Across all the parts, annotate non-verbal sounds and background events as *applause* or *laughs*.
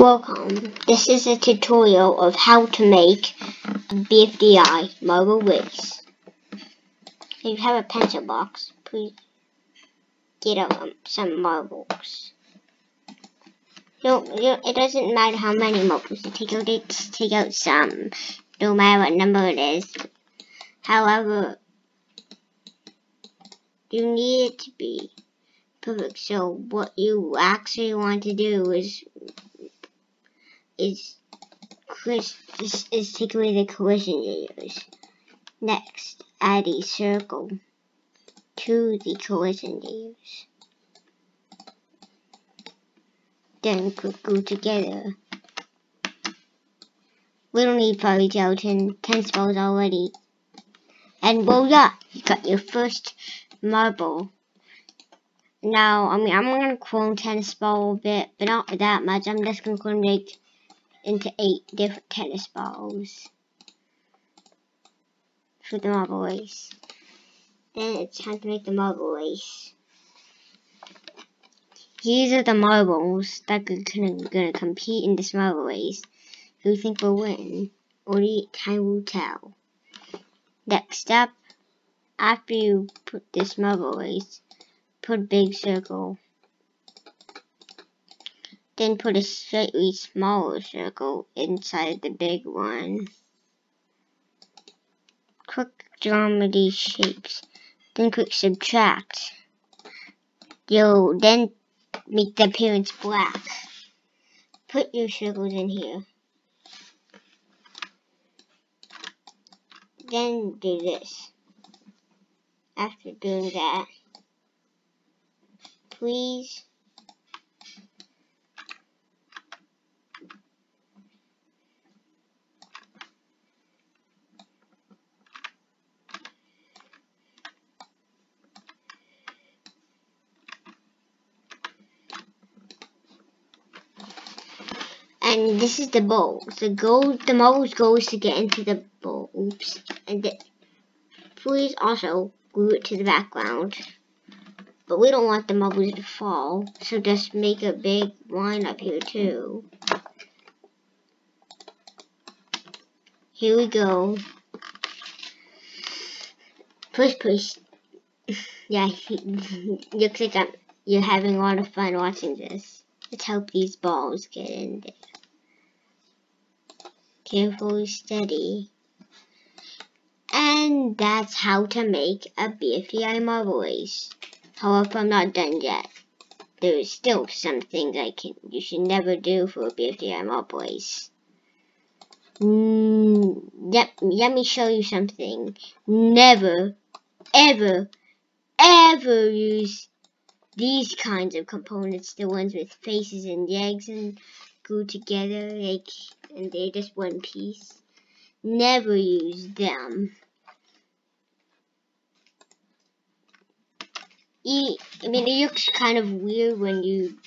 Welcome. This is a tutorial of how to make a BFDI marble race. If you have a pencil box, please get out um, some marbles. Don't, it doesn't matter how many marbles you take out, just take out some, no matter what number it is. However, you need it to be perfect. So what you actually want to do is is is, is take away the collision layers. Next, add a circle to the collision layers. Then click glue together. We don't need fairy gelatin, 10 spells already. And voila, you got your first marble. Now, I mean, I'm gonna clone tennis ball a bit, but not that much. I'm just gonna make into eight different tennis balls for the marble race. Then it's time to make the marble race. These are the marbles that are gonna, compete in this marble race. Who think will win? Only time will tell. Next up, after you put this marble race, put big circle then put a slightly smaller circle inside the big one. Click geometry shapes. Then click subtract. You'll then make the appearance black. Put your circles in here. Then do this. After doing that, please and this is the bowl. The goal, the marbles goal is to get into the bowl. Oops. And the, please also glue it to the background. But we don't want the marbles to fall, so just make a big line up here too. Here we go. Push, push. *laughs* yeah, looks like I'm, you're having a lot of fun watching this. Let's hope these balls get in there carefully steady. And that's how to make a marble race. However, I'm not done yet. There is still some things I can you should never do for a BFDI marble race. Mm, yep, let me show you something. Never, ever, ever use these kinds of components, the ones with faces and legs and glued together, like and they're just one piece. Never use them. I mean, it looks kind of weird when you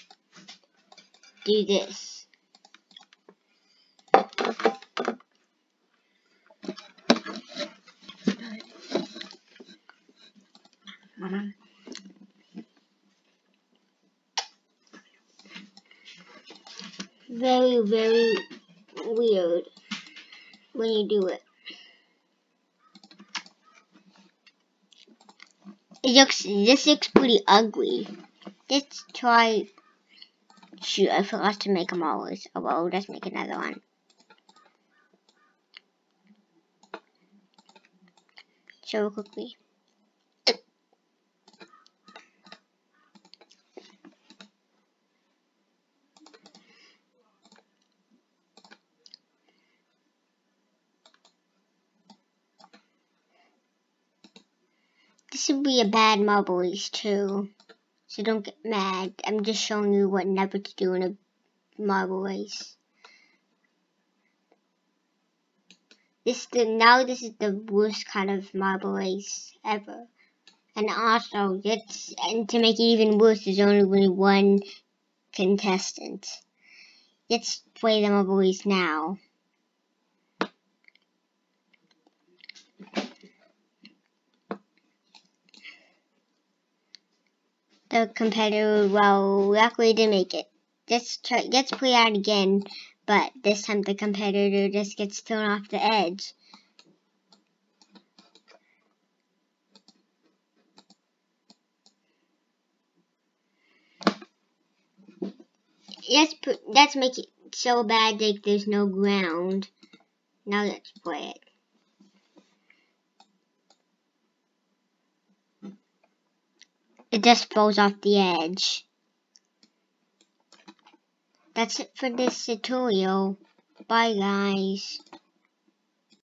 do this. Very, very weird when you do it. It looks, this looks pretty ugly. Let's try, shoot, I forgot to make them always. Oh well, let's make another one. So quickly. This would be a bad marble race too. So don't get mad. I'm just showing you what never to do in a marble race. This the now this is the worst kind of marble race ever. And also it's and to make it even worse there's only one contestant. Let's play the marble race now. The competitor well luckily didn't make it. try, let's play out again, but this time the competitor just gets thrown off the edge. Let's put, let's make it so bad that there's no ground. Now let's play it. It just falls off the edge. That's it for this tutorial. Bye guys.